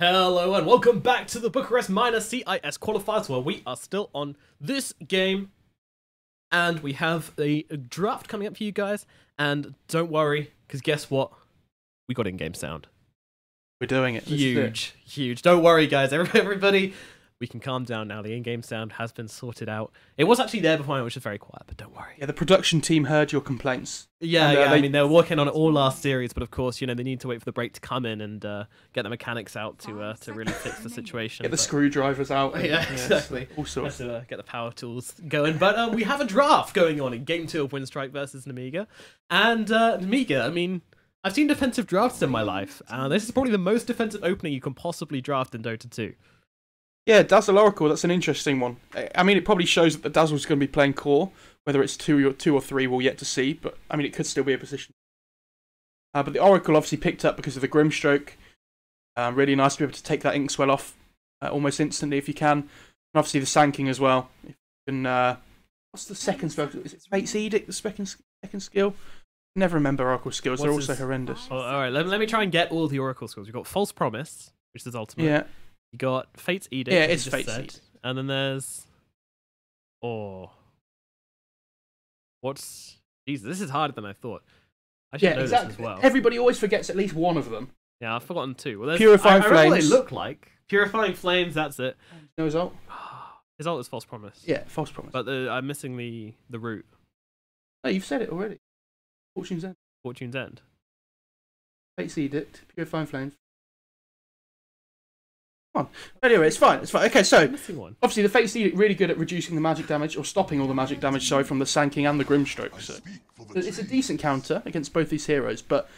Hello and welcome back to the Bucharest Minor CIS qualifiers where we are still on this game. And we have a draft coming up for you guys. And don't worry because guess what? We got in-game sound. We're doing it. Is it. huge huge. Don't worry guys. Everybody we can calm down now the in-game sound has been sorted out it was actually there before which was very quiet but don't worry Yeah, the production team heard your complaints. Yeah, And, uh, yeah. I mean, they were working on it all last series, but of course, you know, they need to wait for the break to come in and uh, get the mechanics out to uh, to really fix the situation. Get the but- screwdrivers out. and- Yeah, exactly. All sorts. to uh, get the power tools going. But uh, we have a draft going on in Game 2 of Winstrike versus Nemiga. And uh, Nemiga, I mean, I've seen defensive drafts in my life. Uh, this is probably the most defensive opening you can possibly draft in Dota 2. Yeah, Dazzle Oracle. That's an interesting one. I- mean, it probably shows that the Dazzle's going to be playing core. Whether it's two or two or three, we'll yet to see. But I mean, it could still be a position. Uh, but the Oracle obviously picked up because of the Grimstroke. Um, really nice to be able to take that Inkswell off uh, almost instantly if you can. And obviously the Sanking as well. If you can, uh, what's the second spell? Is it Fate's Edict, the second, second skill? Never remember Oracle skills. They're also his- horrendous. Oh, all right, let, let me try and get all the Oracle skills. We've got False Promise, which is ultimate. Yeah. You got Fate's Edict. Yeah, it's Fate's said. Edict. And then there's. Oh. What's. Jesus, this is harder than I thought. I should Yeah, know exactly. this as well. Everybody always forgets at least one of them. Yeah, I've forgotten two. Well, there's, Purifying I, I remember what they Flames. look like. Purifying Flames, that's it. No result. His ult is False Promise. Yeah, false promise. But the, I'm missing the, the root. no, you've said it already. Fortune's End. Fortune's End. Fate's Edict. Purifying Flames. Come on. Anyway, it's fine. It's fine. Okay, so obviously the Fate's Edict really good at reducing the magic damage or stopping all the magic damage. Sorry, from the Sanking and the Grimstroke. So it's a decent counter against both these heroes. But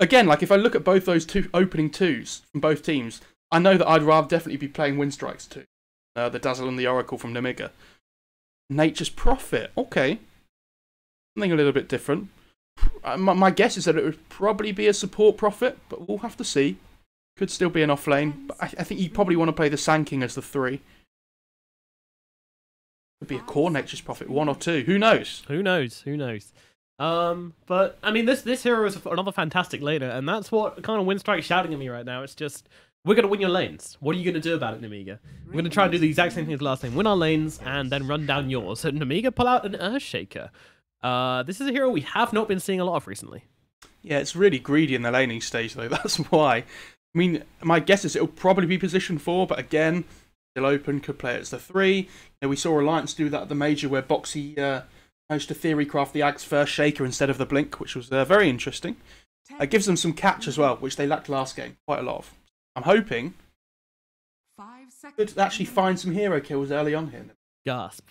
again, like if I look at both those two opening twos from both teams, I know that I'd rather definitely be playing Winstrikes too. Uh, the Dazzle and the Oracle from Nemiga. Nature's Prophet. Okay. Something a little bit different. Uh, My, my guess is that it would probably be a support prophet, but we'll have to see. Could still be an off lane, but I, I think you probably want to play the Sanking as the three. Could be a core Nature's Prophet, one or two. Who knows? Who knows? Who knows? Um, but I mean, this this hero is another fantastic laner, and that's what kind of Winstrike's shouting at me right now. It's just we're gonna win your lanes. What are you gonna do about it, Nemiga? We're gonna try and do the exact same thing as last time: win our lanes and then run down yours. So Nemiga pull out an Earthshaker. Uh, this is a hero we have not been seeing a lot of recently. Yeah, it's really greedy in the laning stage, though. That's why. I mean, my guess is it'll probably be position four, but again, still open. Could play it as the three. You know, we saw Alliance do that at the major, where Boxy uh, managed to theory craft the Ag's first shaker instead of the Blink, which was uh, very interesting. It gives them some catch as well, which they lacked last game quite a lot of. I'm hoping could actually find some hero kills early on here. Gasp!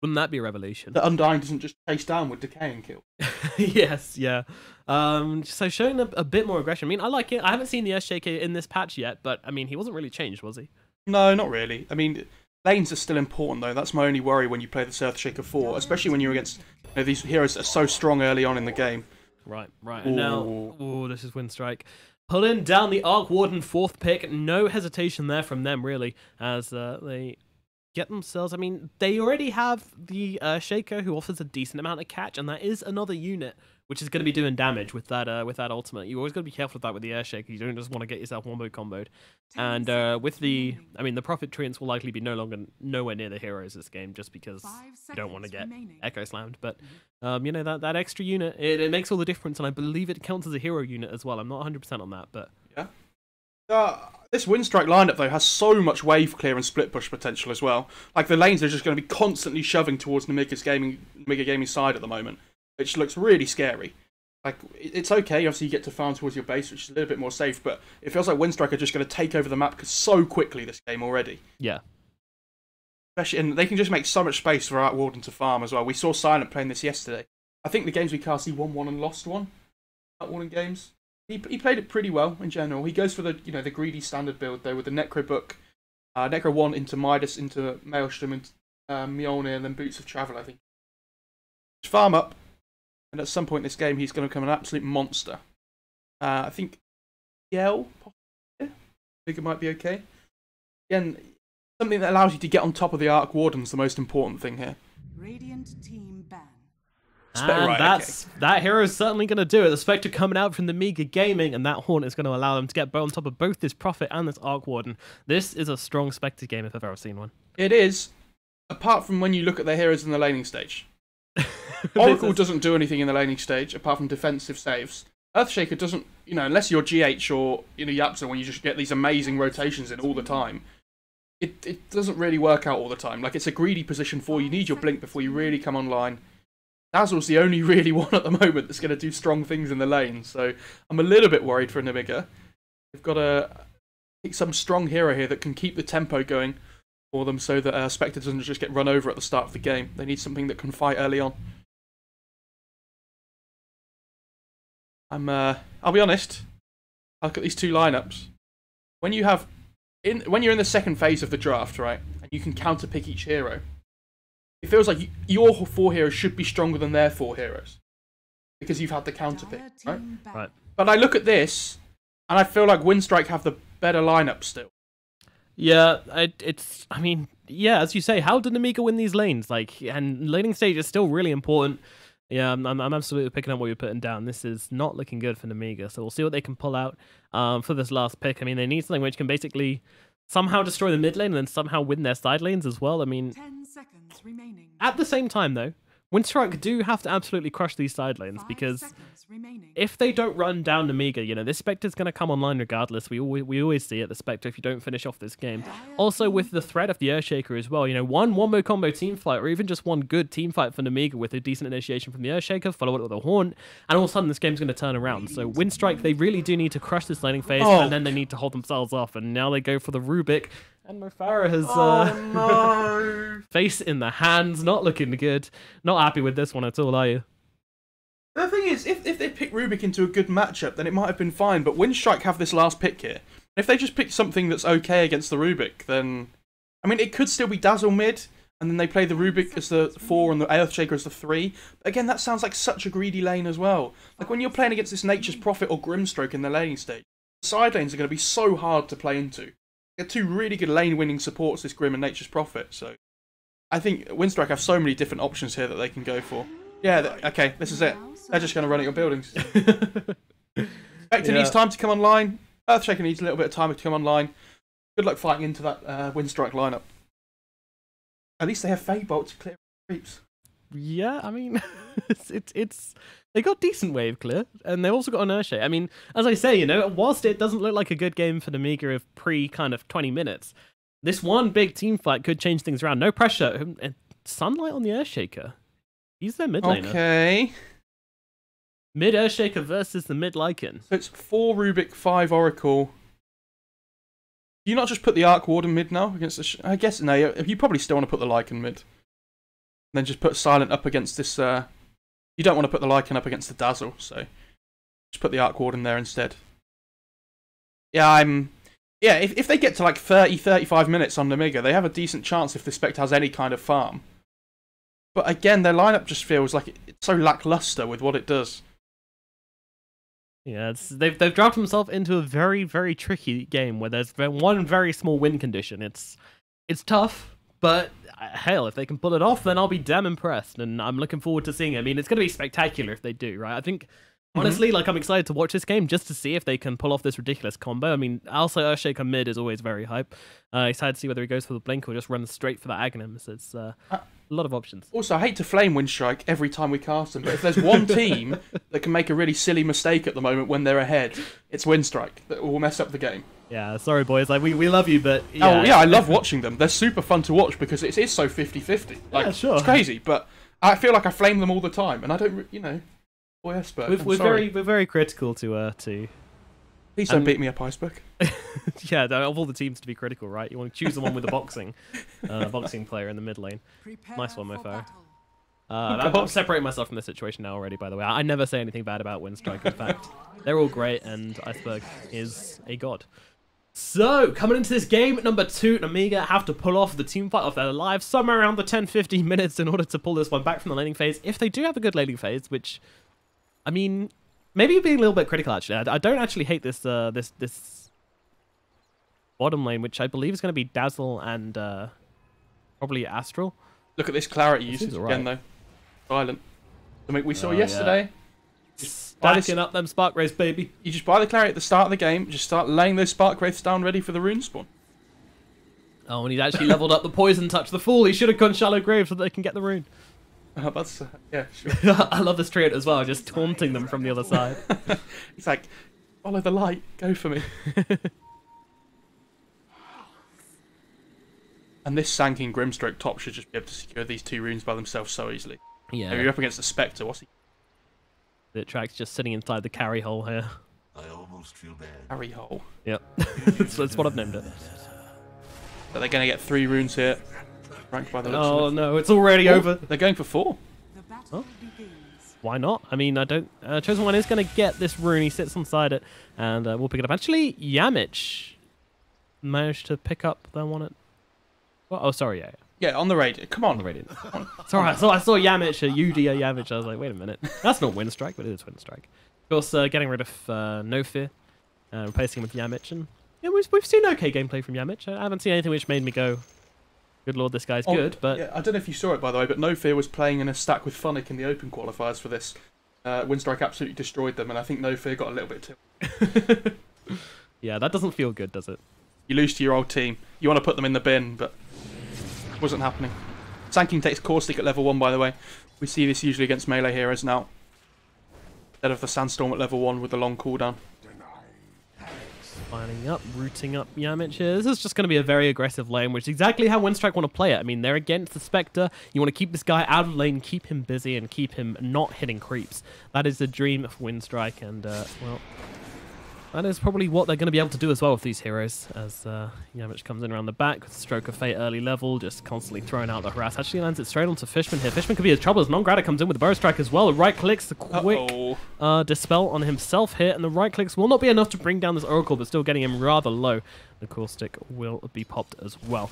Wouldn't that be a revelation? That Undying doesn't just chase down with decay and kill. yes, yeah. Um, so showing a, a bit more aggression. I mean, I like it. I haven't seen the Earthshaker in this patch yet, but I mean, he wasn't really changed, was he? No, not really. I mean, lanes are still important though. That's my only worry when you play the Earthshaker 4, especially when you're against you know, these heroes that are so strong early on in the game. Right, right. And now, Ooh. oh, this is Winstrike. Pulling down the Arc Warden fourth pick. No hesitation there from them, really, as uh, they get themselves. I mean, they already have the uh, Shaker, who offers a decent amount of catch, and that is another unit which is going to be doing damage with that uh, with that ultimate. You always got to be careful with that with the Air Shaker. You don't just want to get yourself wombo comboed. And uh, with the, I mean, the Prophet Treants will likely be no longer nowhere near the heroes this game, just because you don't want to get Echo slammed. But um, you know that that extra unit, it, it makes all the difference, and I believe it counts as a hero unit as well. I'm not 100 percent on that, but Uh, this Winstrike lineup though has so much wave clear and split push potential as well. Like the lanes are just going to be constantly shoving towards Nemiga's gaming Nemiga gaming side at the moment, which looks really scary. Like it's okay, obviously you get to farm towards your base, which is a little bit more safe, but it feels like Windstrike are just going to take over the map so quickly this game already. yeah, Especially, and they can just make so much space for Arc Warden to farm as well. We saw Silent playing this yesterday. I think the games we cast, he won one and lost one. Arc Warden games. He, he played it pretty well in general. He goes for the you know the greedy standard build though with the Necro book, uh, Necro one into Midas into Maelstrom and uh, Mjolnir and then Boots of Travel. I think. Farm up, and at some point in this game he's going to become an absolute monster. Uh, I think Yell, I think it might be okay. Again, something that allows you to get on top of the Arc Warden's the most important thing here. Radiant team ban. Spectre, And right, that's that hero is certainly going to do it. The Spectre coming out from the Mega Gaming, and that Horn is going to allow them to get on top of both this Prophet and this Arc Warden. This is a strong Spectre game if I've ever seen one. It is, apart from when you look at their heroes in the laning stage. Oracle doesn't do anything in the laning stage apart from defensive saves. Earthshaker doesn't, you know, unless you're GH or you know YapzOr, when you just get these amazing rotations in all the time. It it doesn't really work out all the time. Like it's a greedy position for you. You need your blink before you really come online. Dazzle's the only really one at the moment that's going to do strong things in the lane. So I'm a little bit worried for Nemiga. They've got to pick some strong hero here that can keep the tempo going for them, so that uh, Spectre doesn't just get run over at the start of the game. They need something that can fight early on. I'm. Uh, I'll be honest. I look at these two lineups. When you have, in when you're in the second phase of the draft, right, and you can counter pick each hero, it feels like your four heroes should be stronger than their four heroes because you've had the counter pick, right? Right. But I look at this, and I feel like Winstrike have the better lineup still. Yeah, it, it's. I mean, yeah, as you say, how did Amiga win these lanes? Like, and laning stage is still really important. Yeah, I'm, I'm, I'm absolutely picking up what you're putting down. This is not looking good for Nemiga, so we'll see what they can pull out um, for this last pick. I mean, they need something which can basically somehow destroy the mid lane and then somehow win their side lanes as well. I mean, Ten seconds remaining. At the same time, though, Winstrike do have to absolutely crush these side lanes Five because if they don't run down Nemiga, you know, this Spectre's going to come online regardless. We always, we always see it, the Spectre, if you don't finish off this game. Also, with the threat of the Earthshaker as well, you know, one wombo combo team fight, or even just one good team fight for Nemiga with a decent initiation from the Earthshaker, follow it with a Horn, and all of a sudden this game's going to turn around. So, Winstrike, they really do need to crush this laning phase, Oh. and then they need to hold themselves off. And now they go for the Rubik, and MoFarah has uh, no! face in the hands, not looking good. Not happy with this one at all, are you? The thing is, if, if they pick Rubik into a good matchup, then it might have been fine. But when Winstrike have this last pick here. If they just pick something that's okay against the Rubik, then I mean, it could still be Dazzle mid, and then they play the Rubik as the four and the Earthshaker as the three. But again, that sounds like such a greedy lane as well. Like when you're playing against this Nature's Prophet or Grimstroke in the laning stage, side lanes are going to be so hard to play into. Two really good lane winning supports, this Grim and Nature's Prophet. So I think Winstrike have so many different options here that they can go for. Yeah, okay, this is it. They're just going to run at your buildings. Spectre Yeah. needs time to come online. Earthshaker needs a little bit of time to come online. Good luck fighting into that uh, Winstrike lineup. At least they have Fade Bolt to clear creeps. Yeah, I mean, it's, it's it's they got decent wave clear, and they also got an Urshay. I mean, as I say, you know, whilst it doesn't look like a good game for the Amiga of pre kind of twenty minutes, this one big team fight could change things around. No pressure. Um, and Sunlight on the Earthshaker. He's their mid laner. Okay. Mid Earthshaker versus the mid Lycan. So it's four Rubik, five Oracle. You not just put the Arc Warden mid now against the? Sh- I guess no. You you probably still want to put the Lycan mid. And then just put Silent up against this. Uh, you don't want to put the Lycan up against the Dazzle, so just put the Arc Warden there instead. Yeah, I'm. Yeah, if, if they get to like 30, 35 minutes on Nemiga, they have a decent chance if the Spectre has any kind of farm. But again, their lineup just feels like it, it's so lackluster with what it does. Yeah, they've they've dropped themselves into a very very tricky game where there's one very small win condition. It's it's tough, but uh, hell, if they can pull it off, then I'll be damn impressed, and I'm looking forward to seeing it. I mean, it's going to be spectacular if they do, right? I think. Honestly, like I'm excited to watch this game just to see if they can pull off this ridiculous combo. I mean, also Earthshaker mid is always very hype. Uh, excited to see whether he goes for the blink or just runs straight for the Aghanim. So it's uh, Uh, a lot of options. Also, I hate to flame Winstrike every time we cast them, but if there's one team that can make a really silly mistake at the moment when they're ahead, it's Winstrike that will mess up the game. Yeah, sorry boys, like we, we love you, but yeah, Oh, yeah, I love watching them. They're super fun to watch because it is so 50 50. Like, Yeah, sure. It's crazy, but I feel like I flame them all the time, and I don't, re- you know. Boy, Iceberg. We're, we're very we're very critical to uh to Please don't and- beat me up, Iceberg. yeah, of all the teams to be critical, right? You want to choose the one with the boxing, uh, boxing player in the mid lane. Prepare Nice one, for Mofo. Uh, I'm, God. I'm separating myself from this situation now already. By the way, I, I never say anything bad about Winstrike. In fact, they're all great, and Iceberg is a god. So, coming into this game, number two, Amiga have to pull off the team fight of their lives somewhere around the 10-15 minutes in order to pull this one back from the laning phase. If they do have a good laning phase, which, I mean, maybe being a little bit critical actually. I, I don't actually hate this uh, this this bottom lane, which I believe is going to be Dazzle and uh, probably Astral. Look at this clarity It usage seems again, though. Silent. Something we saw Oh, yesterday. buy Stacking up them spark rays, baby. You just buy the Clary at the start of the game, just start laying those Spark Wraiths down ready for the rune spawn. Oh, and he's actually leveled up the poison touch. The fool. He should have gone shallow grave so that they can get the rune. That's, uh, yeah, sure. I love this trio as well, just taunting them from the other side. He's like, follow the light, go for me. and this Sanking Grimstroke top should just be able to secure these two runes by themselves so easily. Yeah. Now you're up against the Spectre, what's he The track's just sitting inside the carry hole here. I almost feel bad. carry hole? Yep. that's, that's what I've named it. Are they're going to get three runes here? Ranked by the Oh of no, it's already Oh, over. They're going for four. The battle begins. Why not? I mean, I don't. Uh, Chosen One is going to get this rune. He sits inside it, and uh, we'll pick it up. Actually, Yamich managed to pick up the one at. Oh, oh sorry, yeah, yeah, Yeah, on the radio. Come on. on the radiant. Sorry, I saw I saw Yamich, a UD Yamich. I was like, wait a minute, that's not Winstrike, but it is Winstrike. Of course, uh, getting rid of uh, No Fear, uh, replacing him with Yamich, and yeah, we've, we've seen okay gameplay from Yamich. I haven't seen anything which made me go, "Good lord, this guy's Oh, good." But yeah, I don't know if you saw it by the way, but No Fear was playing in a stack with Funnick in the open qualifiers for this. Uh, Windstrike absolutely destroyed them, and I think No Fear got a little bit too. yeah, that doesn't feel good, does it? You lose to your old team. You want to put them in the bin, but wasn't happening. Sanking takes Caustic at level 1, by the way. We see this usually against melee heroes now. Instead of the Sandstorm at level 1 with the long cooldown. Lining up, rooting up Yamich here. This is just going to be a very aggressive lane, which is exactly how Windstrike want to play it. I mean, they're against the Spectre. You want to keep this guy out of lane, keep him busy, and keep him not hitting creeps. That is the dream of Windstrike, and, uh, well, that is probably what they're going to be able to do as well with these heroes, as uh, Yamich comes in around the back with Stroke of Fate early level, just constantly throwing out the harass. Actually lands it straight onto Fishman here. Fishman could be in trouble as Non-Grata comes in with the Burrow Strike as well. Right clicks, the quick Uh-oh. uh, dispel on himself here, and the right clicks will not be enough to bring down this Oracle, but still getting him rather low. The Cool Stick will be popped as well.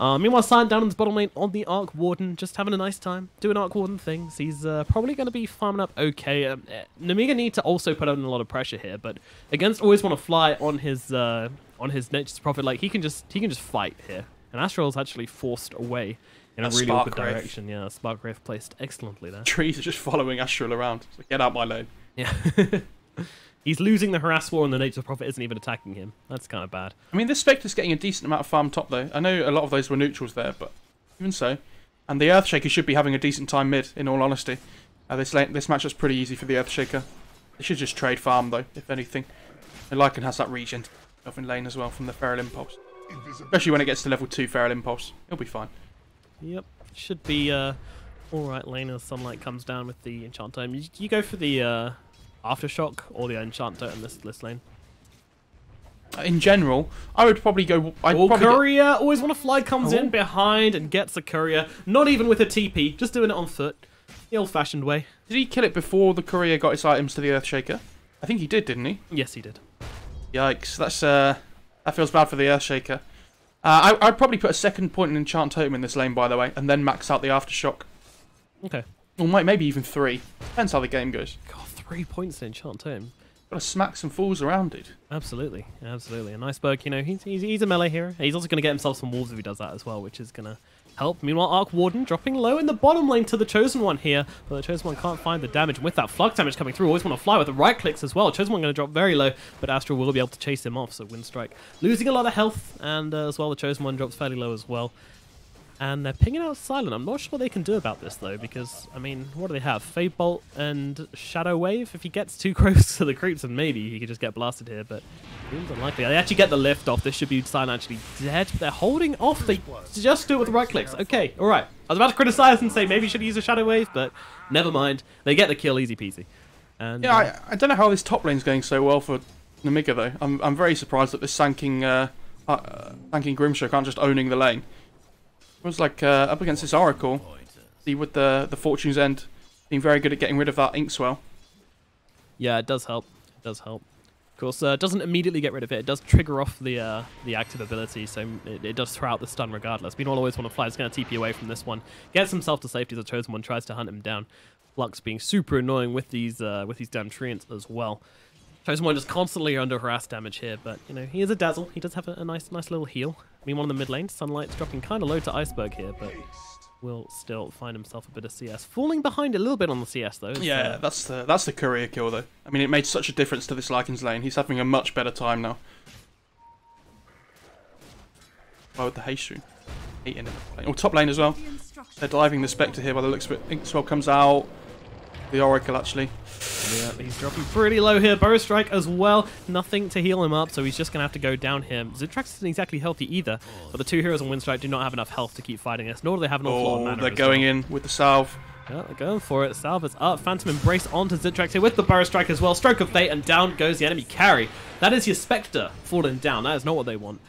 Uh, meanwhile, Silent down in this bottom lane on the Arc Warden, just having a nice time, doing Arc Warden things. He's uh, probably going to be farming up okay. Um, eh, Namiga need to also put on a lot of pressure here, but against always want to fly on his uh, on his Nature's Prophet, like he can just he can just fight here. And Astral's actually forced away in a That really awkward Wraith. direction. Yeah, Spark Wraith placed excellently there. Trees are just following Astral around. So get out my lane. Yeah. He's losing the harass war and the nature prophet isn't even attacking him. That's kind of bad. I mean, this Spectre's getting a decent amount of farm top, though. I know a lot of those were neutrals there, but even so. And the Earthshaker should be having a decent time mid, in all honesty. Uh, this lane, this match was pretty easy for the Earthshaker. They should just trade farm, though, if anything. And Lycan has that regen off in lane as well from the Feral Impulse. Especially when it gets to level 2 Feral Impulse. He'll be fine. Yep. Should be uh, alright lane as sunlight comes down with the enchanter. You, you go for the uh, aftershock or the enchanter in this, this lane. Uh, In general, I would probably go... I'd Oh, probably courier! Always want to fly comes Oh. in behind and gets a courier. Not even with a TP, just doing it on foot. The old-fashioned way. Did he kill it before the courier got his items to the Earthshaker? I think he did, didn't he? Yes, he did. Yikes, that's uh, that feels bad for the Earthshaker. Uh, I, I'd probably put a second point in Enchant Totem in this lane, by the way, and then max out the Aftershock. Okay. Or might, maybe even three. Depends how the game goes. God, three points to enchant him. Gotta smack some fools around, dude. Absolutely, absolutely. And Iceberg, you know, he's, he's, he's a melee hero. He's also going to get himself some wolves if he does that as well, which is going to help. Meanwhile, Arc Warden dropping low in the bottom lane to the Chosen One here, but the Chosen One can't find the damage. And With that flux damage coming through, always want to fly with the right clicks as well. Chosen One going to drop very low, but Astral will be able to chase him off, so Windstrike losing a lot of health, and uh, as well the Chosen One drops fairly low as well. And they're pinging out Silent. I'm not sure what they can do about this, though, because, I mean, what do they have? Fade Bolt and Shadow Wave? If he gets too close to the creeps, then maybe he could just get blasted here, but seems unlikely. They actually get the lift off. This should be Silent actually dead, but they're holding off. They just do it with right clicks. Okay, alright. I was about to criticize and say maybe you should use a Shadow Wave, but never mind. They get the kill easy peasy. And, Yeah, uh, I, I don't know how this top lane's going so well for Nemiga, though. I'm, I'm very surprised that this Sanking, uh, uh, Sanking Grimshow can't just owning the lane. Was like uh, up against this Oracle. See, with the, the Fortune's End being very good at getting rid of that Inkswell. Yeah, it does help. It does help. Of course, uh, it doesn't immediately get rid of it. It does trigger off the uh, the active ability, so it, it does throw out the stun regardless. Meanwhile, always want to fly. It's going to TP away from this one. Gets himself to safety. As a chosen one tries to hunt him down. Flux being super annoying with these uh, with these damn treants as well. Chosen one just constantly under harass damage here, but you know he is a dazzle. He does have a, a nice nice little heal. Meanwhile, in the mid lane, sunlight's dropping kind of low to iceberg here, but will still find himself a bit of CS. Falling behind a little bit on the CS though. Yeah, uh, that's the that's the courier kill though. I mean, it made such a difference to this Lycan's lane. He's having a much better time now. Oh, with the haste rune. Eight in it. Oh, top lane as well. They're diving the Spectre here by the looks of it. Inkswell comes out. The Oracle actually. Yeah, he's dropping pretty low here. Bow Strike as well. Nothing to heal him up, so he's just going to have to go down here. Zitrax isn't exactly healthy either, but the two heroes on Windstrike do not have enough health to keep fighting this, nor do they have an awful lot of Oh, mana. they're going well. in with the salve. Yeah, they're going for it. Salve is up. Phantom Embrace onto Zitrax here with the Bow Strike as well. Stroke of Fate, and down goes the enemy carry. That is your Spectre falling down. That is not what they want.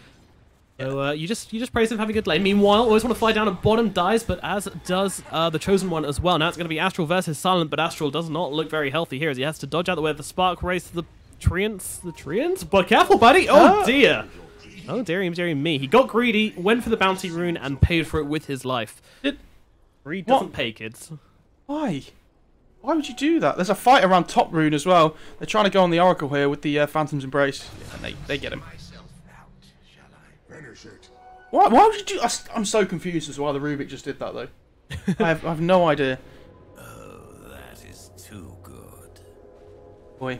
So uh, you just you just praise him for having a good lane. Meanwhile, always want to fly down at bottom, dies, but as does uh, the chosen one as well. Now it's going to be Astral versus Silent, but Astral does not look very healthy here as he has to dodge out the way of the Spark Race the Treants. The Treants? But careful, buddy! Oh Ah. dear! Oh dear, dear me. He got greedy, went for the bounty rune, and paid for it with his life. Did Greed doesn't pay, kids. why? Why would you do that? There's a fight around top rune as well. They're trying to go on the Oracle here with the uh, Phantom's Embrace, and they they get him. Why? Why would you do? I s- I'm so confused as to why the Rubik just did that though. I have I have no idea. Oh, that is too good. Boy.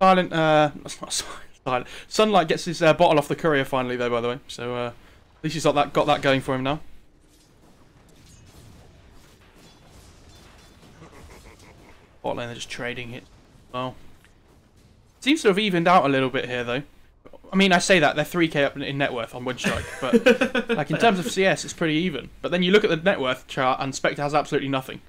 Silent, uh, that's not silent. Sunlight gets his uh, bottle off the courier finally, though. By the way, so uh, at least he's got that got that going for him now. Bot lane, they're just trading it. Well, seems to have evened out a little bit here, though. I mean, I say that they're 3k up in- in net worth on one strike, but like in terms of CS, it's pretty even. But then you look at the net worth chart, and Spectre has absolutely nothing.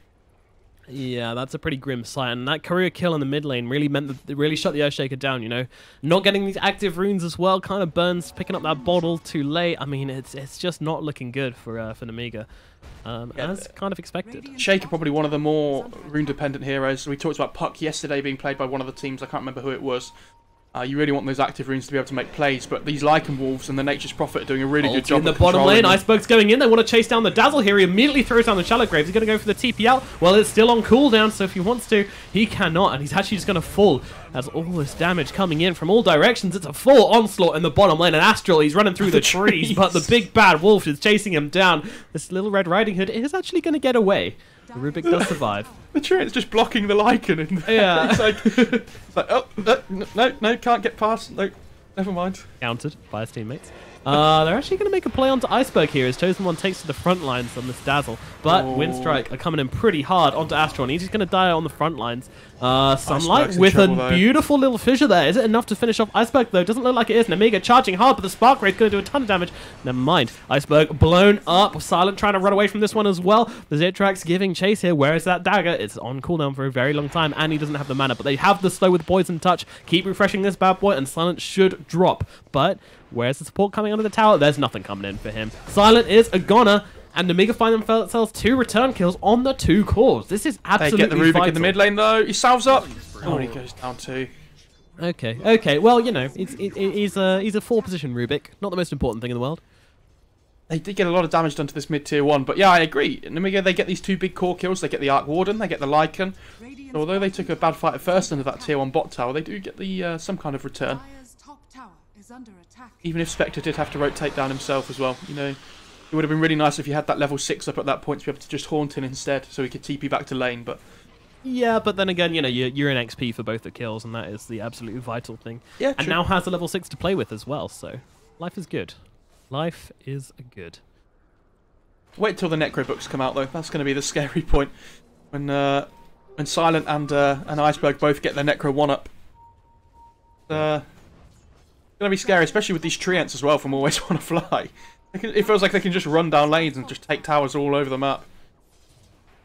Yeah, that's a pretty grim sight, and that career kill in the mid lane really meant that it really shut the Earthshaker down. You know, not getting these active runes as well kind of burns picking up that bottle too late. I mean, it's it's just not looking good for uh, for Nemiga, um, Yeah, as kind of expected. Shaker probably one of the more rune dependent heroes. We talked about Puck yesterday being played by one of the teams. I can't remember who it was. Uh, you really want those active runes to be able to make plays, but these Lycan Wolves and the Nature's Prophet are doing a really good job. in the bottom lane. Iceberg's going in. They want to chase down the Dazzle here. He immediately throws down the Shallow Graves. He's going to go for the TP out. Well, it's still on cooldown, so if he wants to, he cannot. And he's actually just going to fall as all this damage coming in from all directions. It's a full onslaught in the bottom lane. And Astral, he's running through the, The trees, trees. but the big bad wolf is chasing him down. This little Red Riding Hood is actually going to get away. The Rubik does survive. The Trent's just blocking the Lycan. In there. Yeah. it's like, it's like oh, uh, no, no, can't get past. No, never mind. countered by his teammates. Uh, they're actually going to make a play onto Iceberg here as Chosen One takes to the front lines on this Dazzle. But Oh. Windstrike are coming in pretty hard onto Astron. He's just going to die on the front lines. Uh, Sunlight Iceberg's with trouble, a though. beautiful little fissure there. Is it enough to finish off Iceberg though? Doesn't look like it is. Nemiga charging hard, but the Spark Wraith's going to do a ton of damage. Never mind. Iceberg blown up. Silent trying to run away from this one as well. The Zitrax giving chase here. Where is that dagger? It's on cooldown for a very long time, and he doesn't have the mana. But they have the slow with Poison Touch. Keep refreshing this bad boy, and Silent should drop. But where's the support coming under the tower? There's nothing coming in for him. Silent is a goner. And Nemiga find themselves two return kills on the two cores. This is absolutely They get the Rubik in the mid lane though. He salves up. Oh, and he goes down too. Okay, okay. Well, you know, it- he's a he's a four position Rubik. Not the most important thing in the world. They did get a lot of damage done to this mid tier one, but yeah, I agree. Nemiga, they get these two big core kills. They get the Arc Warden, they get the Lycan. Although they took a bad fight at first under that tier one bot tower, they do get the uh, some kind of return. Dire's top tower is under attack. Even if Spectre did have to rotate down himself as well, you know, it would have been really nice if you had that level six up at that point to be able to just haunt him instead, so he could TP back to lane. But Yeah, but then again, you know, you're, you're in XP for both the kills, and that is the absolutely vital thing. yeah, And now has a level six to play with as well. So life is good. Life is good. Wait till the Necro books come out though. That's going to be the scary point when uh, when Silent and uh, and Iceberg both get their Necro one up. Uh, it's going to be scary, especially with these treants as well from Always Want to Fly. Can- It feels like they can just run down lanes and just take towers all over the map.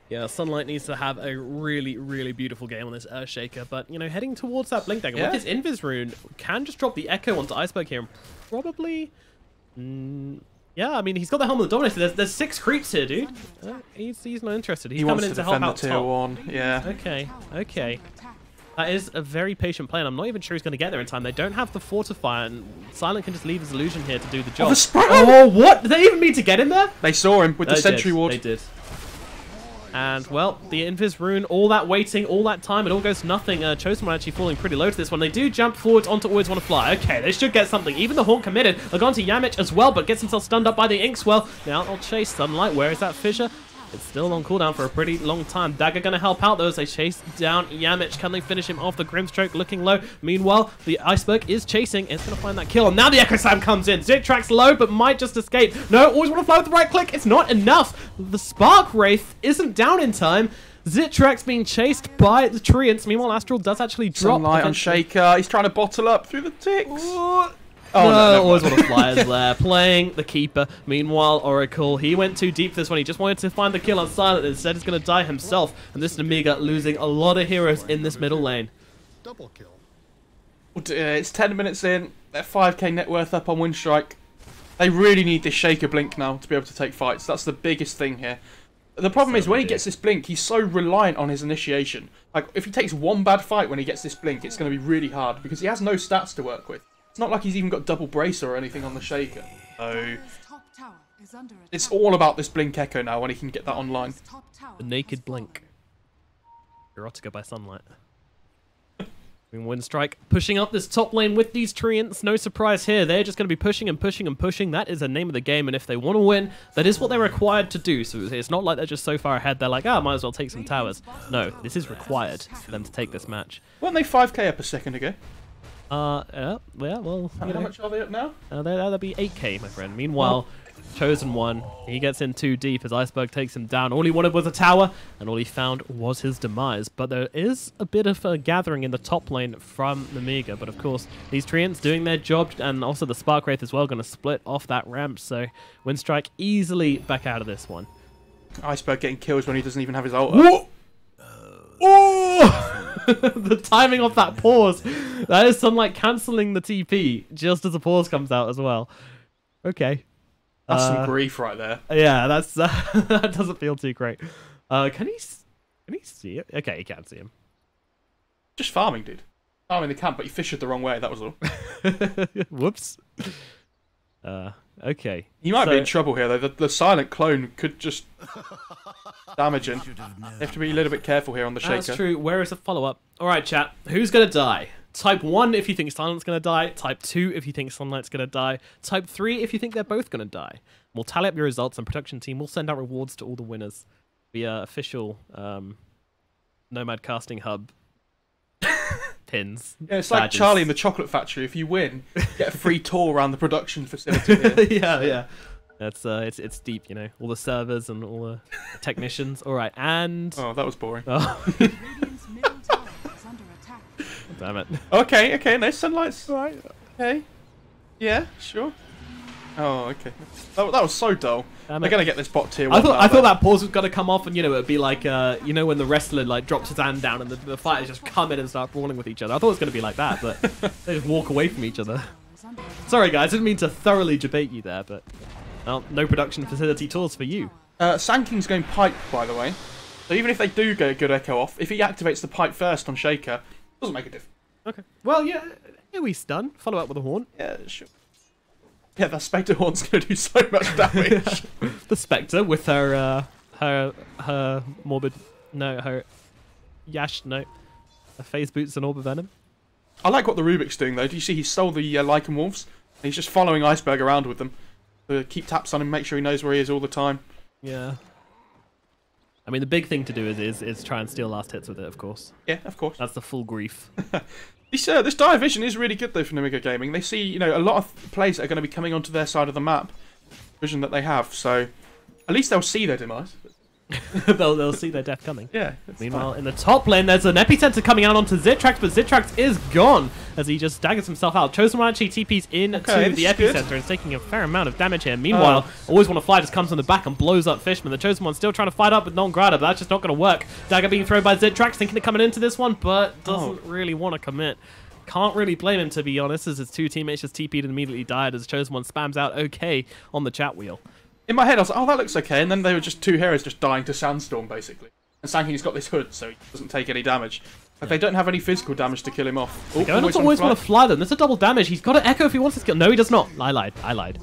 Yeah, Sunlight needs to have a really, really beautiful game on this Earthshaker, but you know, heading towards that Blink Dagger Yeah. with his Invis rune can just drop the Echo onto Iceberg here and probably. Mm, yeah, I mean, he's got the Helm of the Dominator. There's, there's six creeps here, dude. Uh, he's, he's not interested. He's he coming wants in to to help defend the out tier top. one. Yeah. Okay, okay. That is a very patient play, and I'm not even sure he's going to get there in time. They don't have the Fortify, and Silent can just leave his illusion here to do the job. Oh, the Sprout! Oh, what? Did they even mean to get in there? They saw him with the Sentry Ward. They did. And, well, the Invis rune, all that waiting, all that time, it all goes nothing. Uh, Chosen One actually falling pretty low to this one. They do jump forwards onto Always Want to Fly. Okay, they should get something. Even the Haunt committed. They've gone to Yamich as well, but gets himself stunned up by the Inkswell. Now I'll chase Sunlight. Where is that Fissure? It's still on cooldown for a pretty long time. Dagger going to help out though as they chase down Yamich. Can they finish him off? The Grimstroke looking low. Meanwhile, the Iceberg is chasing. It's going to find that kill. And now the Echo Slam comes in. Zitrax low, but might just escape. No, always want to fly with the right click. It's not enough. The Spark Wraith isn't down in time. Zitrax being chased by the Treants. Meanwhile, Astral does actually drop. Sunlight on. Shaker. He's trying to bottle up through the ticks. Oh, Oh, no, no, always mind. want to fly as there, playing the keeper. Meanwhile, Oracle, he went too deep this one. He just wanted to find the kill on Silent. Instead, he's going to die himself. And this is Amiga losing a lot of heroes in this middle lane. Double kill. Uh, It's 10 minutes in. They're 5k net worth up on Winstrike. They really need this Shaker Blink now to be able to take fights. That's the biggest thing here. The problem is when he gets this Blink, he's so reliant on his initiation. Like, if he takes one bad fight when he gets this Blink, it's going to be really hard because he has no stats to work with. It's not like he's even got double bracer or anything on the Shaker. So, Dire's top tower is under attack. it's all about this Blink Echo now when he can get that online. Dire's top tower The Naked. Blink. Erotica by Sunlight. I mean, Windstrike pushing up this top lane with these Treants. No surprise here. They're just going to be pushing and pushing and pushing. That is the name of the game. And if they want to win, that is what they're required to do. So it's not like they're just so far ahead. They're like, ah, might as well take some towers. No, this is required for them to take this match. Weren't they 5k up a second ago? Uh, yeah, yeah well, How know, much are they up now? uh, there, that'll be 8k, my friend. Meanwhile, Chosen One, he gets in too deep as Iceberg takes him down. All he wanted was a tower, and all he found was his demise. But there is a bit of a gathering in the top lane from the Mega. But of course, these Treants doing their job, and also the Spark Wraith as well, going to split off that ramp. So Windstrike easily back out of this one. Iceberg getting kills when he doesn't even have his ult. Oh! the timing of that pause. That is Sunlight cancelling the TP just as the pause comes out as well. Okay. That's Uh, some grief right there. Yeah, that's uh, that doesn't feel too great. Uh, can he can he see it? Okay, he can't see him. Just farming, dude. Farming the camp, but he fished the wrong way, that was all. Whoops. Uh, okay. He might be in trouble here, though. The, the silent clone could just damage him. They have to be a little bit careful here on the shaker. That's true. Where is the follow up? All right, chat. Who's gonna die? Type one if you think Silent's gonna die. Type two if you think Sunlight's gonna die. Type three if you think they're both gonna die. We'll tally up your results, and production team will send out rewards to all the winners via official um, Nomad Casting Hub pins. Yeah, it's like. Charlie in the Chocolate Factory. If you win, you get a free tour around the production facility yeah, yeah. That's uh, it's it's deep, you know. All the servers and all the technicians. All right, and Oh, that was boring. oh, Radiant's middle tower is under attack. damn it. Okay, okay, no sunlight's right. Okay. Yeah, sure. Oh, okay. That, that was so dull. They're gonna get this bot tier I thought I thought that pause was gonna come off, and you know it'd be like uh, you know when the wrestler like drops his hand down and the, the fighters just come in and start brawling with each other. I thought it was gonna be like that, but they just walk away from each other. Tower is under attack. Sorry guys, didn't mean to thoroughly debate you there, but well, no production facility tours for you. Uh, Sanking's going pipe, by the way. So even if they do get a good echo off, if he activates the pipe first on Shaker, doesn't make a difference. Okay. Well, yeah, here we stun. Follow up with a horn. Yeah, sure. Yeah, that Spectre Horn's going to do so much damage. The Spectre with her uh, her her morbid no her Yash no her phase boots and orb of venom. I like what the Rubik's doing, though. Do you see he stole the uh, Lycan Wolves? And he's just following Iceberg around with them. To keep taps on him, make sure he knows where he is all the time. Yeah. I mean, the big thing to do is, is is try and steal last hits with it, of course. Yeah, of course. That's the full grief. This, uh, this division is really good, though, for Nemiga Gaming. They see, you know, a lot of players are going to be coming onto their side of the map. Vision that they have, so at least they'll see their demise. they'll, they'll see their death coming. Yeah. Meanwhile, fine. in the top lane, there's an epicenter coming out onto Zitrax, but Zitrax is gone as he just daggers himself out. Chosen One actually TP's into Okay, the epicenter and is taking a fair amount of damage here. Meanwhile, Always Want to Fly just comes on the back and blows up Fishman. The Chosen One still trying to fight up with Non-Grata, but that's just not going to work. Dagger being thrown by Zitrax, thinking of coming into this one, but doesn't Oh. really want to commit. Can't really blame him, to be honest, as his two teammates just TP'd and immediately died as Chosen One spams out okay on the chat wheel. In my head, I was like, oh, that looks okay. And then they were just two heroes just dying to Sandstorm, basically. And Sanking's got this hood, so he doesn't take any damage. But they don't have any physical damage to kill him off. Oh, on to always want to fly them. That's a double damage. He's got to echo if he wants to kill. No, he does not. I lied. I lied.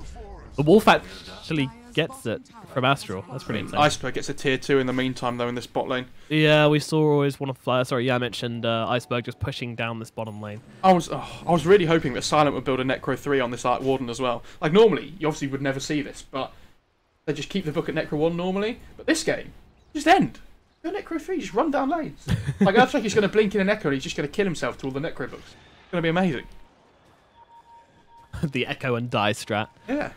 The wolf actually gets it from Astral. That's pretty insane. Iceberg gets a tier two in the meantime, though, in this bot lane. Yeah, we saw always one of uh, sorry, yeah, I mentioned uh, Iceberg just pushing down this bottom lane. I was oh, I was really hoping that Silent would build a Necro 3 on this Arc Warden as well. Like, normally, you obviously would never see this, but they just keep the book at Necro 1 normally. But this game, just end. Go Necro 3, just run down lanes. like, I think he's going to blink in an Echo and he's just going to kill himself to all the Necro books. It's going to be amazing. the Echo and Die strat. Yeah.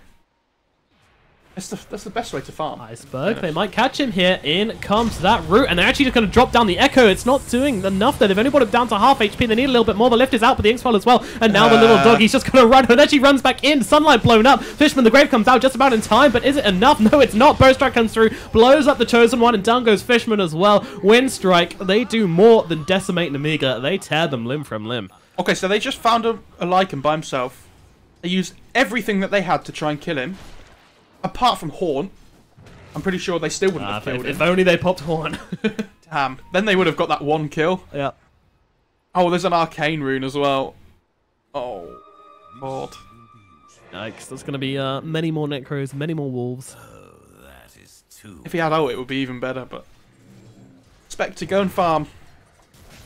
That's the, that's the best way to farm. Iceberg, they might catch him here. In comes that root, and they're actually just going to drop down the Echo. It's not doing enough there. They've only brought him down to half HP. They need a little bit more. The lift is out, but the Inkswell as well. And now the little Uh. doggy's just going to run, and actually runs back in. Sunlight blown up. Fishman the Grave comes out just about in time, but is it enough? No, it's not. Bowstrike comes through, blows up the Chosen One, and down goes Fishman as well. Winstrike, they do more than decimate Nemiga. They tear them limb from limb. Okay, so they just found a, a Lycan by himself. They used everything that they had to try and kill him. Apart from Horn, I'm pretty sure they still wouldn't Uh, have if, killed if him. only they popped Horn. Damn. Then they would have got that one kill. yeah. Oh, there's an arcane rune as well. Oh, God. Yikes, there's going to be uh, many more Necros, many more Wolves. That is too If he had ult, it would be even better, but... Spectre, go and farm.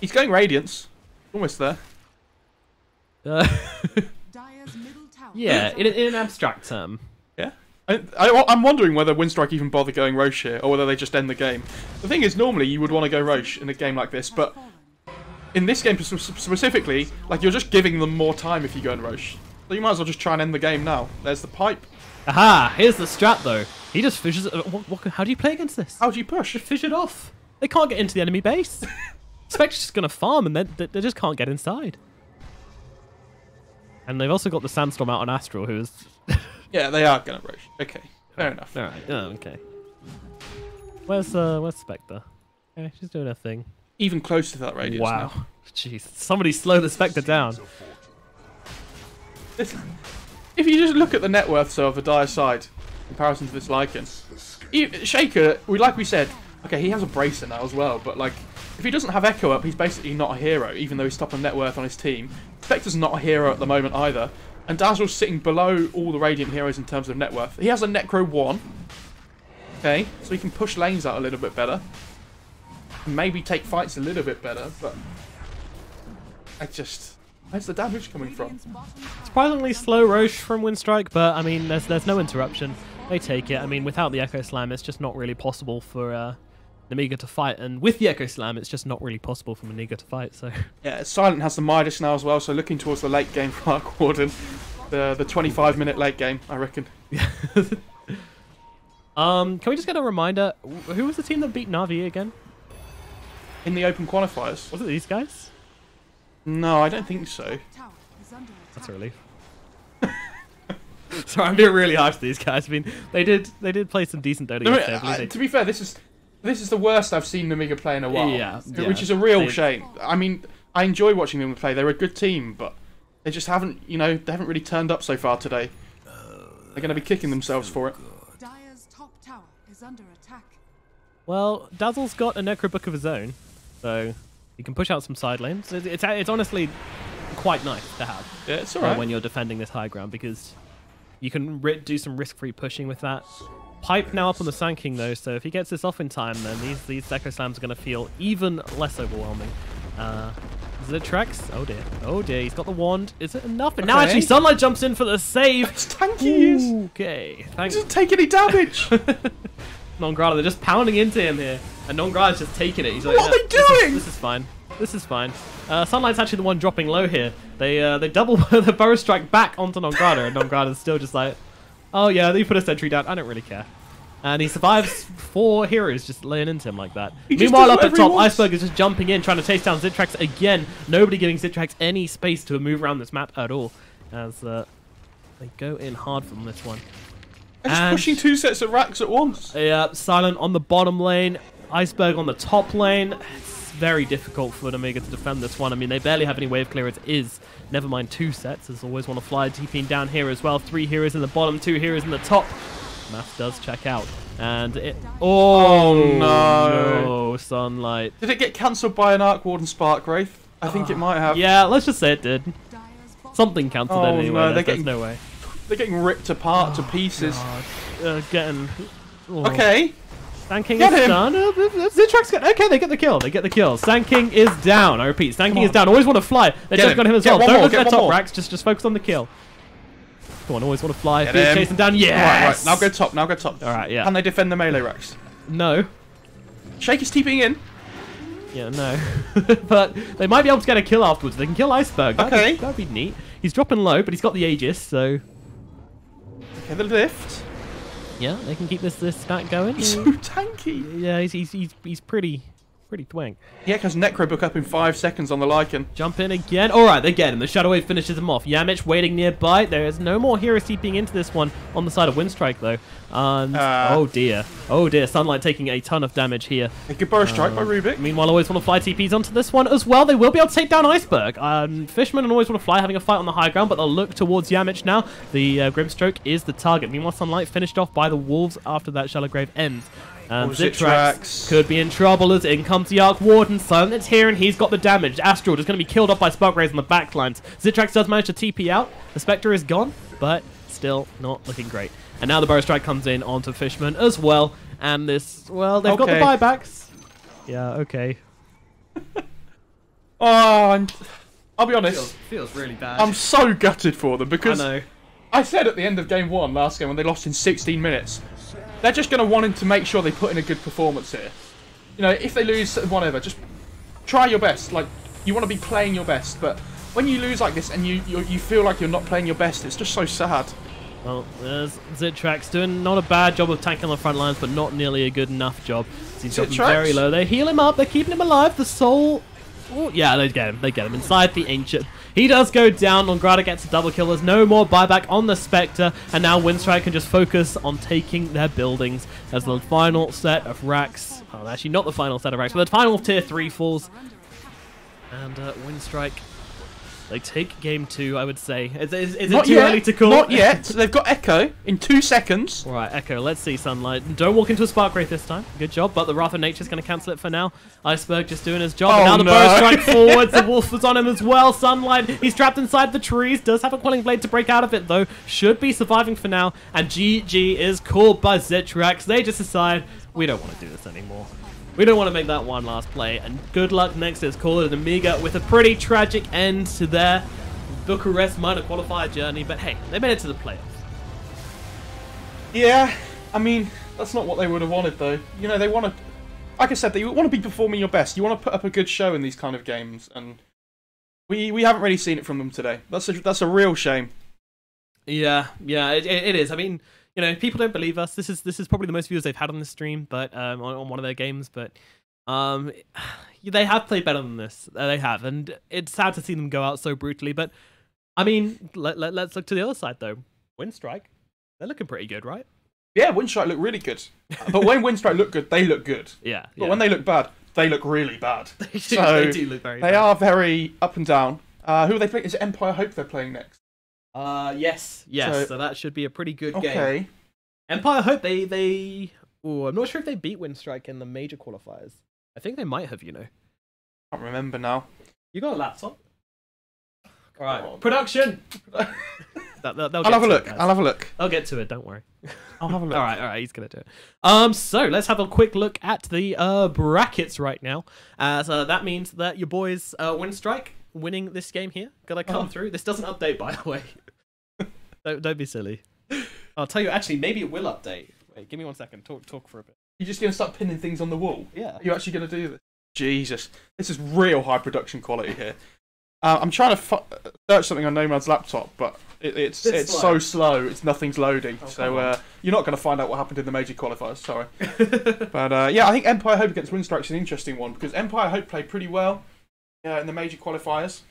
He's going Radiance. Almost there. Uh, Dyer's middle tower. yeah, in, in an abstract term. I, I, I'm wondering whether Winstrike even bother going Roche here, or whether they just end the game. The thing is, normally you would want to go Roche in a game like this, but in this game specifically, like you're just giving them more time if you go in Roche. So you might as well just try and end the game now. There's the pipe. Aha! Here's the strat though. He just fishes. Uh, what, what, how do you play against this? How do you push? Just Fish it off. They can't get into the enemy base. Spectre's just gonna farm, and then they, they just can't get inside. And they've also got the sandstorm out on Astral, who is. Yeah, they are gonna Roche. Okay, fair enough. All right. Oh, okay. Where's uh, where's Spectre? Yeah, she's doing her thing. Even close to that radius. wow. now. Jeez. Somebody slow the Spectre down. This- if you just look at the net worths of the dire side in comparison to this Lycan, Shaker, we like we said, okay, he has a bracer now as well, but like if he doesn't have Echo up, he's basically not a hero, even though he's top of net worth on his team. Spectre's not a hero at the moment either, and Dazzle's sitting below all the Radiant heroes in terms of net worth. He has a Necro one, okay, so he can push lanes out a little bit better, maybe take fights a little bit better, but I just where's the damage coming from? Surprisingly slow Roche from Winstrike, but I mean, there's there's no interruption. They take it. I mean, without the Echo Slam, it's just not really possible for uh, Nemiga to fight, and with the Echo Slam, it's just not really possible for Nemiga to fight. So Yeah, Silent has the Midas now as well, so looking towards the late game for Arc Warden. The the 25 minute late game, I reckon. Um, can we just get a reminder? Who was the team that beat Navi again? In the open qualifiers? Was it these guys? No, I don't think so. tower is under That's a relief. Sorry, I'm being really harsh to these guys. I mean, they did they did play some decent Dota No. I I- to be fair, this is this is the worst I've seen Nemiga play in a while. Yeah, which yeah. is a real They- shame. I mean, I enjoy watching them play. They're a good team, but they just haven't, you know, they haven't really turned up so far today. They're going to be kicking themselves for it. Dyer's top tower is under attack. Well, Dazzle's got a Necro Book of his own, so he can push out some side lanes. It's, it's, it's honestly quite nice to have Yeah, it's uh, alright. when you're defending this high ground because you can ri- do some risk-free pushing with that. Pipe now up on the Sand King though, so if he gets this off in time, then these these Echo Slams are going to feel even less overwhelming. Uh, is it Trex? Oh dear. Oh dear, he's got the wand. Is it enough? And now actually Sunlight jumps in for the save. It's tanky. Okay, He doesn't take any damage. Nongrada, they're just pounding into him here, and Nongrada's just taking it. He's like, What are "Yeah, they this is- doing?" This is, fine. This is fine. Uh, Sunlight's actually the one dropping low here. They uh, they double the burrow strike back onto Nongrada, and Nongrada's still just like, oh yeah, they put a sentry down. I don't really care. And he survives four heroes just laying into him like that. He Meanwhile, up at top. Iceberg is just jumping in, trying to chase down Zitrax again. Nobody giving Zitrax any space to move around this map at all. As uh, they go in hard from this one. They're just pushing two sets of racks at once. Yeah, Silent on the bottom lane, Iceberg on the top lane. It's very difficult for Omega to defend this one. I mean, they barely have any wave clear is. Never mind two sets, as always want to fly TPing down here as well. Three heroes in the bottom, two heroes in the top. Math does check out. And it... Oh, no. no, Sunlight. Did it get cancelled by an Arc Warden Spark Wraith? I think it might have. Yeah, let's just say it did. Something cancelled Oh, it anyway. no, they're there's, there's getting- no way. They're getting ripped apart to pieces. Uh, getting. oh. Okay. Sand King Get is him. done. Uh, Zitrax got okay. They get the kill. They get the kill. Sand King is down. I repeat, Sand King is down. Always want to fly. They Get just him. got him as Get well. Don't more, look at get their top more. racks. Just just focus on the kill. Come on, always want to fly. Get Fear him. chase them down. Right, Yes. right. Now go top. Now go top. All right, yeah. Can they defend the melee racks? No. Shake is TPing in. Yeah, no. but they might be able to get a kill afterwards. They can kill Iceberg. That'd Okay. Be, that'd be neat. He's dropping low, but he's got the Aegis, so Okay, the lift. Yeah, they can keep this this stack going. He's so tanky. yeah, he's he's he's, he's pretty pretty twang. Yeah, because Necrobook up in five seconds on the Lycan. Jump in again. All right, they get him. The Shadow Wave finishes him off. Yamich waiting nearby. There is no more hero seeping into this one on the side of Winstrike, though. And, Uh. oh dear. Oh dear. Sunlight taking a ton of damage here. A good burrow strike by Rubick. Meanwhile, Always Want to Fly TPs onto this one as well. They will be able to take down Iceberg. Um, Fishman and Always Want to Fly having a fight on the high ground, but they'll look towards Yamich now. The uh, Grimstroke is the target. Meanwhile, Sunlight finished off by the Wolves after that Shallow Grave ends. And Zitrax Zitrax. could be in trouble as in comes the Arc Warden. Silent's here and he's got the damage. Astral is going to be killed off by Spark Wraiths on the backlines. Zitrax does manage to TP out. The Spectre is gone, but still not looking great. And now the Burrow Strike comes in onto Fishman as well. And this, well, they've got the buybacks. Yeah, okay. Oh, and I'll be honest. feels really bad. I'm so gutted for them I because know. I said at the end of game one last game when they lost in 16 minutes, they're just going to want him to make sure they put in a good performance here. You know, if they lose, whatever, just try your best. Like you want to be playing your best, but when you lose like this and you you, you feel like you're not playing your best, it's just so sad. Well, there's Zitrax doing not a bad job of tanking on the front lines, but not nearly a good enough job. He's Zitrax? very low. They heal him up. They're keeping him alive. The soul. Oh, yeah, they get him. They get him inside the ancient. He does go down. Nongrata gets a double kill. There's no more buyback on the Spectre, and now Winstrike can just focus on taking their buildings as the final set of racks. Oh, actually, not the final set of racks, but the final tier three falls. And uh, Winstrike, they take game two. I would say. Is, is, is it too yet. early to call? Not yet. They've got Echo in two seconds. All right, Echo, let's see Sunlight. Don't walk into a Spark Wraith this time. Good job, but the Wrath of Nature's going to cancel it for now. Iceberg just doing his job. Oh, and now the no. Burrow Strike forwards. The Wolf was on him as well. Sunlight, he's trapped inside the trees. Does have a Quelling Blade to break out of it, though. Should be surviving for now. And GG is called by Zitrax. They just decide, we don't want to do this anymore. We don't want to make that one last play. And good luck next. It's called Nemiga with a pretty tragic end to their Bucharest minor qualifier journey. But hey, they made it to the playoffs. Yeah, I mean that's not what they would have wanted though. You know, they want to, like I said, they want to be performing your best. You want to put up a good show in these kind of games, and we we haven't really seen it from them today. That's a that's a real shame. Yeah, yeah, it, it it is. I mean, you know, people don't believe us. This is this is probably the most views they've had on this stream, but um, on, on one of their games. But um, they have played better than this. Uh, they have, and it's sad to see them go out so brutally. But I mean, let, let let's look to the other side though. Winstrike, they're looking pretty good, right? Yeah, Winstrike look really good, but when Winstrike look good, they look good. Yeah, But yeah. when they look bad, they look really bad. they do, so they do look very. They bad. are very up and down. Uh, who are they playing? Is it Empire Hope they're playing next? Uh, yes, yes. So, So- that should be a pretty good game. Okay. Empire Hope, they they. Oh, I'm not sure if they beat Winstrike in the major qualifiers. I think they might have. You know. can't remember now. You got a laptop? All right, on. production. that, that, I'll have a look. It. I'll have a look. I'll get to it. Don't worry. I'll have a look. all right, all right. He's gonna do it. Um, so let's have a quick look at the uh brackets right now. Uh, so that means that your boys uh Winstrike winning this game here. Gonna come Oh. through. This doesn't update, by the way. Don't don't be silly. I'll tell you. Actually, maybe it will update. Wait, give me one second. Talk talk for a bit. You're just gonna start pinning things on the wall. Yeah. Are you actually going to do this? Jesus, this is real high production quality here. Uh, I'm trying to fu- search something on Nomad's laptop, but it, it's Bit it's slow. so slow. It's nothing's loading. Oh, so uh, you're not going to find out what happened in the major qualifiers. Sorry, but uh, yeah, I think Empire Hope against Winstrike's an interesting one because Empire Hope played pretty well uh, in the major qualifiers.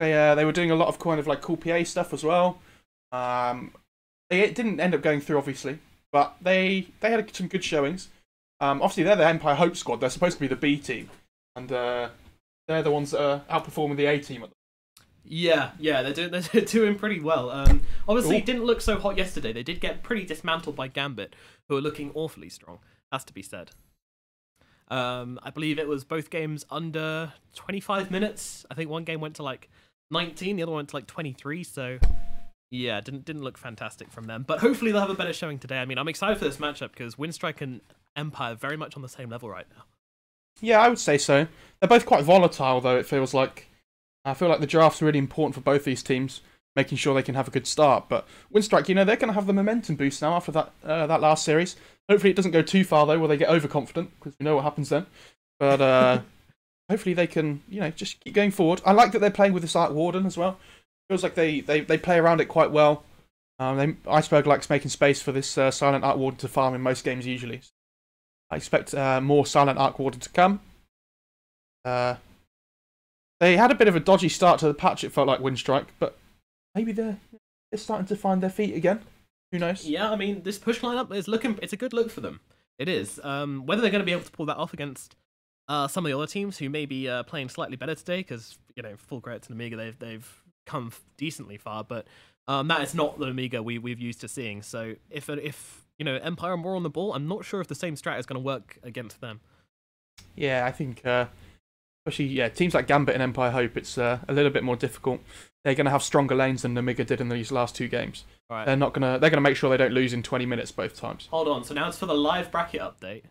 They uh, they were doing a lot of kind of like cool PA stuff as well. Um, it didn't end up going through obviously, but they they had some good showings. Um, obviously, they're the Empire Hope squad. They're supposed to be the B team, and uh, they're the ones that are outperforming the A team. At the Yeah, yeah, they're doing they're doing pretty well. Um, obviously, Ooh. didn't look so hot yesterday. They did get pretty dismantled by Gambit, who are looking awfully strong. Has to be said. Um, I believe it was both games under 25 minutes. I think one game went to like 19, the other one went to like 23. So Yeah, didn't didn't look fantastic from them, but hopefully they'll have a better showing today. I mean, I'm excited for this matchup because Winstrike and Empire are very much on the same level right now. Yeah, I would say so. They're both quite volatile, though. It feels like I feel like the draft's really important for both these teams, making sure they can have a good start. But Winstrike, you know, they're going to have the momentum boost now after that uh, that last series. Hopefully, it doesn't go too far though, where they get overconfident, because we know what happens then. But uh, hopefully, they can, you know, just keep going forward. I like that they're playing with this Arc Warden as well. Feels like they they, they play around it quite well. Um, they, Iceberg likes making space for this uh, Silent Arc Warden to farm in most games usually. I expect uh, more Silent Arc Warden to come. Uh, they had a bit of a dodgy start to the patch, it felt like Winstrike, but maybe they're, they're starting to find their feet again. Who knows? Yeah, I mean, this push lineup is looking. It's a good look for them. It is. Um, whether they're going to be able to pull that off against uh, some of the other teams who may be uh, playing slightly better today, because you know, full credit to Nemiga, they've they've come decently far, but um, that is not the Nemiga we we've used to seeing. So if if you know Empire are more on the ball, I'm not sure if the same strat is going to work against them. Yeah, I think, uh, especially yeah, teams like Gambit and Empire Hope, it's uh, a little bit more difficult. They're going to have stronger lanes than Nemiga did in these last two games. Right. They're not gonna. They're gonna make sure they don't lose in 20 minutes both times. Hold on. So now it's for the live bracket update.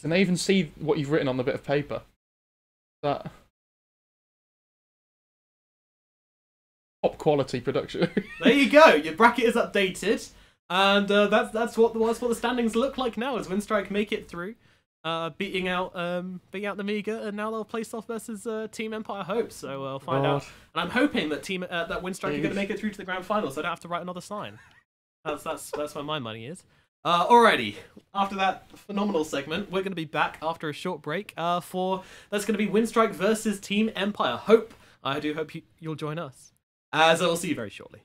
Can they even see what you've written on the bit of paper? That top quality production. There you go. Your bracket is updated, and uh, that's that's what the that's what the standings look like now. As Winstrike make it through, uh, beating out um beating out the Mega, and now they'll place off versus uh, Team Empire Hope. So we'll find God. out. And I'm hoping that Team uh, that Winstrike are going to make it through to the grand final, so I don't have to write another sign. That's that's that's where my money is. Uh, alrighty. After that phenomenal segment, we're going to be back after a short break uh, for that's going to be Winstrike versus Team Empire. Hope I do hope you, you'll join us, as I will see you very shortly.